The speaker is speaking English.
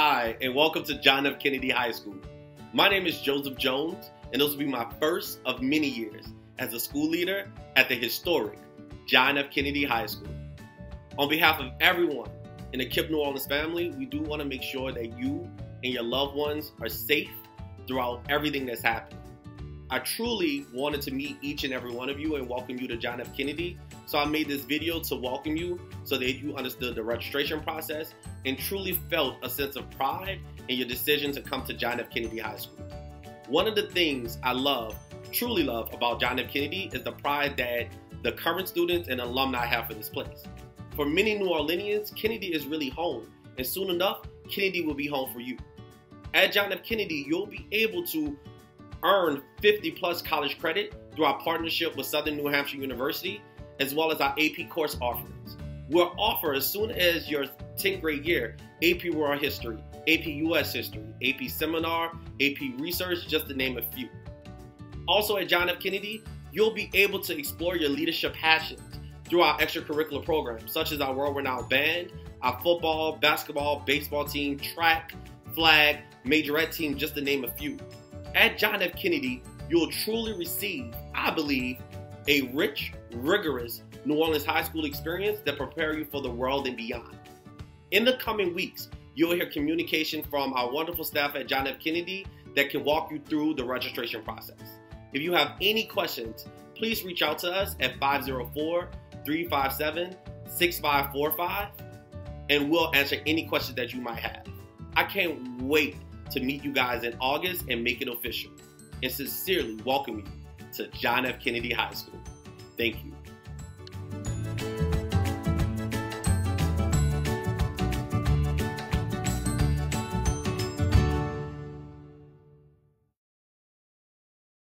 Hi, and welcome to John F. Kennedy High School. My name is Joseph Jones, and this will be my first of many years as a school leader at the historic John F. Kennedy High School. On behalf of everyone in the KIPP New Orleans family, we do want to make sure that you and your loved ones are safe throughout everything that's happening. I truly wanted to meet each and every one of you and welcome you to John F. Kennedy. So I made this video to welcome you so that you understood the registration process and truly felt a sense of pride in your decision to come to John F. Kennedy High School. One of the things I love, truly love about John F. Kennedy is the pride that the current students and alumni have for this place. For many New Orleanians, Kennedy is really home, and soon enough, Kennedy will be home for you. At John F. Kennedy, you'll be able to earn 50 plus college credit through our partnership with Southern New Hampshire University, as well as our AP course offerings. We'll offer as soon as your 10th grade year AP World History, AP US History, AP Seminar, AP Research, just to name a few. Also at John F. Kennedy, you'll be able to explore your leadership passions through our extracurricular programs, such as our world renowned band, our football, basketball, baseball team, track, flag, majorette team, just to name a few. At John F. Kennedy, you'll truly receive, I believe, a rich, rigorous New Orleans high school experience that prepare you for the world and beyond. In the coming weeks, you'll hear communication from our wonderful staff at John F. Kennedy that can walk you through the registration process. If you have any questions, please reach out to us at 504 357 6545 and we'll answer any questions that you might have. I can't wait to meet you guys in August and make it official. And sincerely welcome you to John F. Kennedy High School. Thank you.